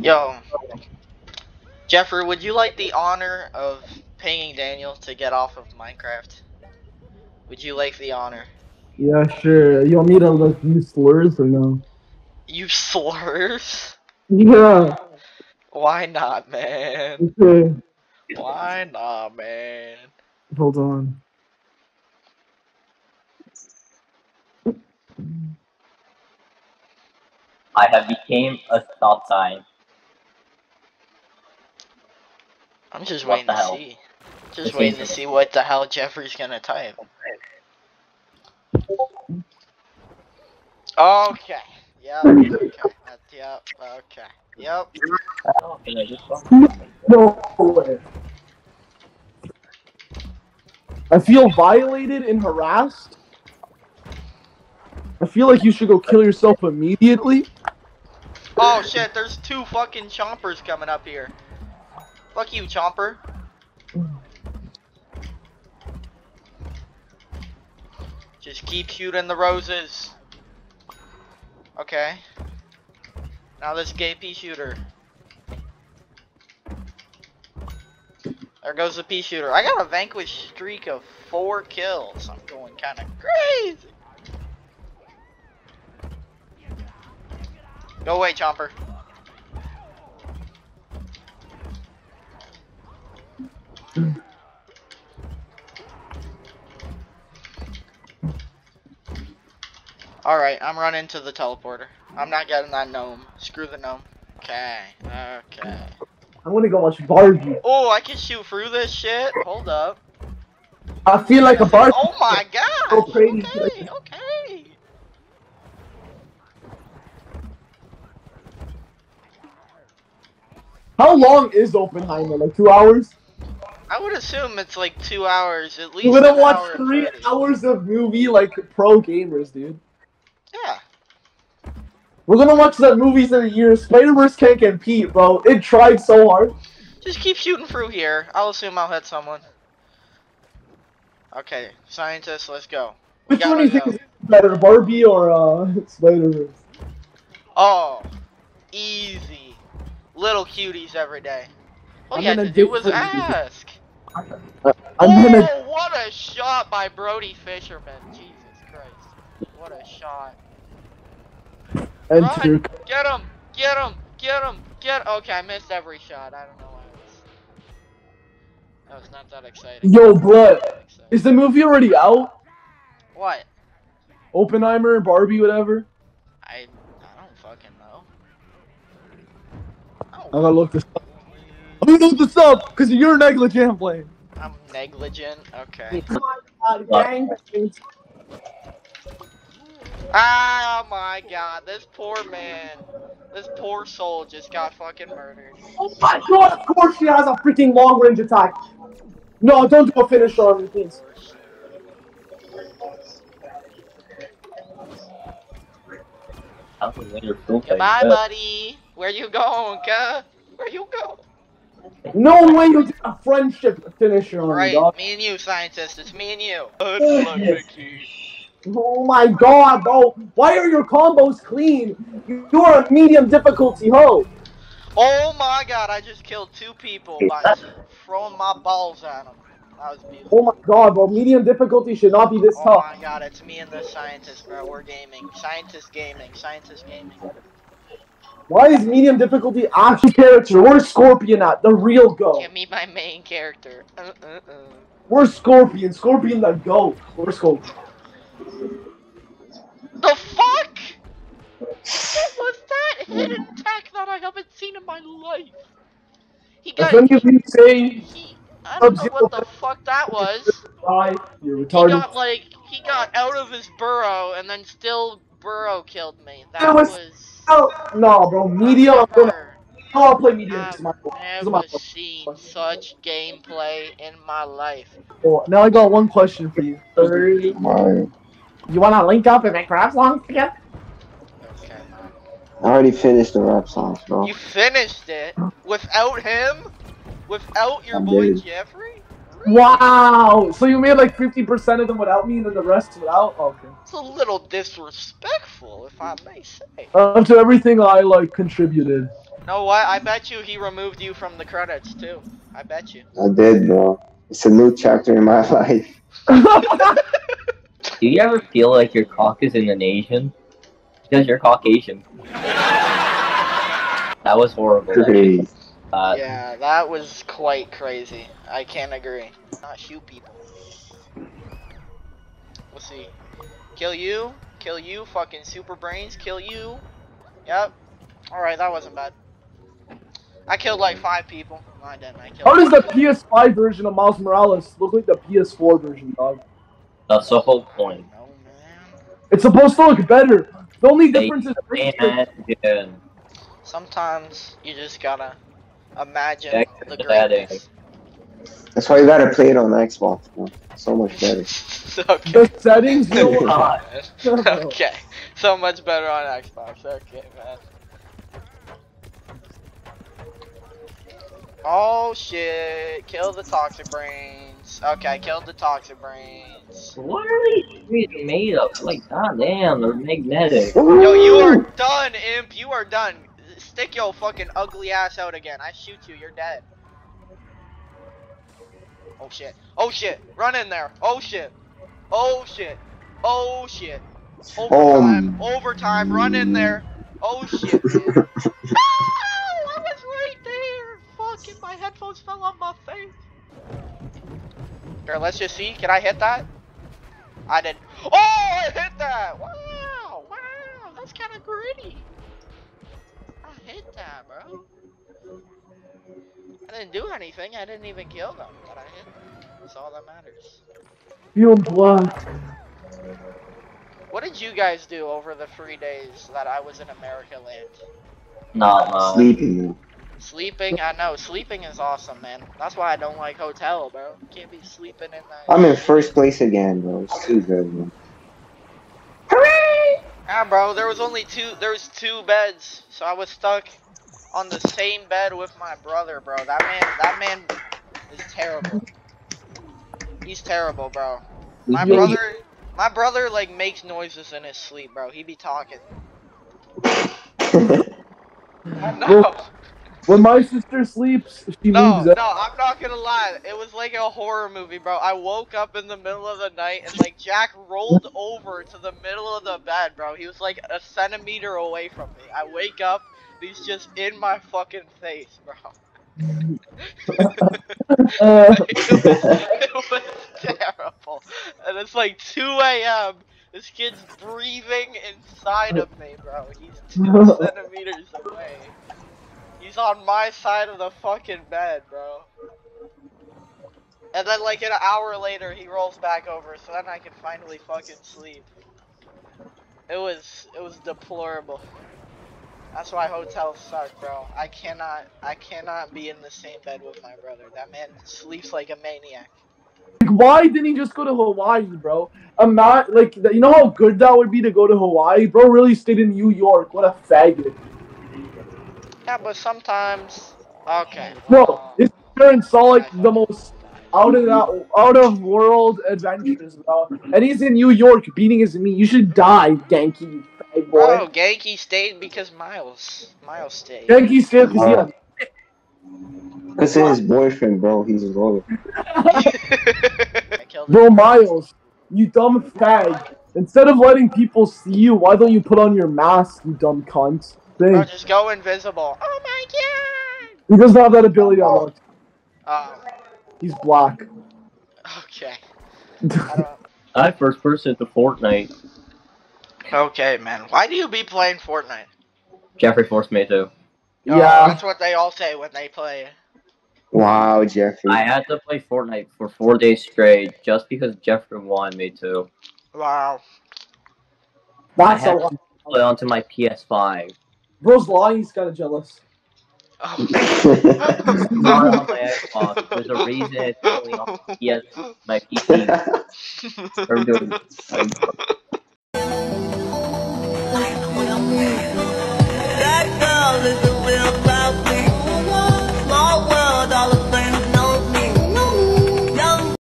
Yo, Jeffrey, would you like the honor of paying Daniel to get off of Minecraft? Would you like the honor? Yeah, sure. You want me to like use slurs or no? You slurs? Yeah. Why not, man? Okay. Why not, man? Hold on. I have became a stop sign. I'm just What waiting to hell? see. Just This waiting to see what the hell Jeffrey's gonna type. Okay. Yep. Okay. That's, yep. Okay. Yep. Okay, I just saw- No way. I feel violated and harassed. I feel like you should go kill yourself immediately. Oh shit, there's two fucking chompers coming up here. Fuck you, chomper. Just keep shooting the roses. Okay. Now this gay pea shooter. There goes the pea shooter. I got a vanquish streak of four kills. I'm going kind of crazy. Go away, Chomper. Alright, I'm running to the teleporter. I'm not getting that gnome. Screw the gnome. Okay, okay. I'm gonna go watch Barbie. Oh, I can shoot through this shit? Hold up. I feel like a Barbie. Oh my god! Crazy. Okay, okay. How long is Oppenheimer? Like two hours? I would assume it's like two hours, at least. We're gonna watch hour three 30. hours of movie like pro gamers, dude. Yeah. We're gonna watch that movies in a year. Spider Verse can't compete, bro. It tried so hard. Just keep shooting through here. I'll assume I'll hit someone. Okay, scientists, let's go. We Which one do you think is better, Barbie or uh, Spider Verse? Oh, easy. Little cuties every day. All I'm you had gonna do was ask. I'm oh, gonna. what a shot by Brody Fisherman. Jesus Christ. What a shot. Enter. Run! Get him! Get him! Get him! Get Okay, I missed every shot. I don't know why it was. That was not that exciting. Yo, blood. Is the movie already out? What? Oppenheimer, and Barbie, whatever. I I don't fucking know. I I don't gotta look this up. I'm gonna look this up because you're negligent playing. I'm negligent. Okay. Oh gang. Ah, oh my god, this poor man. This poor soul just got fucking murdered. Oh my god, of course she has a freaking long range attack. No, don't do a finish on me, please. How can we full Goodbye, buddy. Where you going, cuh? Where you? No way you did a friendship finisher on me, dog. me and you, scientist. It's me and you. Oh my god, bro. Why are your combos clean? You're a medium difficulty hoe. Oh my god, I just killed two people by throwing my balls at them. That was beautiful. Oh my god, bro. Medium difficulty should not be this Oh tough. Oh my god, it's me and the scientist, bro. We're gaming. Scientist gaming. Scientist gaming. Why is medium difficulty actual character? Where's Scorpion at? The real goat. Give me my main character. Uh, uh, uh. Where's Scorpion? Scorpion the goat. Where's Scorpion? The fuck? What was that hidden tech that I haven't seen in my life? He got. of you say He, I don't know what the fuck that was. you're retarded. He got like he got out of his burrow and then still burrow killed me. That That was- was. Oh, no, bro. Medium. I'm gonna. Never- I'll play medium. This is my I've fault. My never fault. seen such gameplay in my life. Oh, Now I got one question for you. You wanna link up and make rap songs again? Okay. I already finished the rap songs, bro. You finished it without him? Without your I boy did. Jeffrey? Wow! So you made like 50% of them without me and then the rest without? Okay. It's a little disrespectful, if I may say. Uh, to everything I like contributed. No, what? I bet you he removed you from the credits too. I bet you. I did, bro. It's a new chapter in my life. Do you ever feel like your cock is Indonesian? Because you're Caucasian. That was horrible. Crazy. Uh, yeah, that was quite crazy. I can't agree. Not shoot people. We'll see. Kill you. Kill you. Fucking super brains. Kill you. Yep. Alright, that wasn't bad. I killed like five people. No, I didn't. I killed. How does the PS5 version of Miles Morales look like the PS4 version, dog? That's the whole point. No, man. It's supposed to look better. The only They difference is Imagine. Sometimes you just gotta imagine Check the the eh? greatness. That's why you gotta play it on Xbox, bro. So much better. okay. the settings. You know, God. okay. So much better on Xbox. Okay, man. Oh shit. Kill the toxic brains. Okay, killed the toxic brains. What are these trees made of? Like, goddamn, they're magnetic. Yo, you are done, imp. You are done. Stick your fucking ugly ass out again. I shoot you. You're dead. Oh shit. Oh shit. Run in there. Oh shit. Oh shit. Oh shit. Overtime. Um. Overtime. Run in there. Oh shit. man. Ah, I was right there. Fucking my headphones fell on my face. Here, let's just see. Can I hit that? I did. Oh, I hit that. Wow. Wow. That's kind of gritty. I hit that, bro. I didn't do anything. I didn't even kill them, but I hit them. That's all that matters. feeling black. What did you guys do over the three days that I was in America land? Not much. Sleeping. Sleeping, I know. Sleeping is awesome, man. That's why I don't like hotel, bro. Can't be sleeping in that. I'm in first place again, bro. It's too good, man. Ah, bro. There was only two. There was two beds, so I was stuck on the same bed with my brother, bro. That man. That man is terrible. He's terrible, bro. My brother. My brother like makes noises in his sleep, bro. He be talking. No. When my sister sleeps, she No, moves no. I'm not gonna lie. It was like a horror movie, bro. I woke up in the middle of the night and like Jack rolled over to the middle of the bed, bro. He was like a centimeter away from me. I wake up, he's just in my fucking face, bro. Uh, it, was, it was terrible. And it's like 2 a.m. This kid's breathing inside of me, bro. He's two centimeters away. He's on my side of the fucking bed, bro. And then like an hour later, he rolls back over, so then I can finally fucking sleep. It was it was deplorable. That's why hotels suck, bro. I cannot I cannot be in the same bed with my brother. That man sleeps like a maniac. like, why didn't he just go to Hawaii, bro? I'm not like you know how good that would be to go to Hawaii, bro. Really stayed in New York. What a faggot, Yeah, but sometimes okay. bro. uh, His parents saw like the most out of that out of world adventures, bro. And he's in New York beating his meat. You should die, Ganke, you boy. Bro, Ganke stayed because Miles. Miles stayed. Ganke stayed because he had This is his boyfriend, bro. He's loyal. I Bro. Miles, you dumb fag. Instead of letting people see you, why don't you put on your mask, you dumb cunt? Bro, Thanks. just go invisible. Oh my god! He doesn't have that ability on. Um, He's black. okay. I. I first person to Fortnite. Okay, man. Why do you be playing Fortnite? Jeffrey forced me to. Oh, Yeah. That's what they all say when they play. Wow, Jeffrey. I had to play Fortnite for four days straight just because Jeffrey wanted me to. Wow. That's I a had- lot. Put it onto my PS5. Bro's lying, he's kinda jealous. Oh. Not on my Xbox. There's a reason it's only on PS, my PC. me. That girl is a real about me.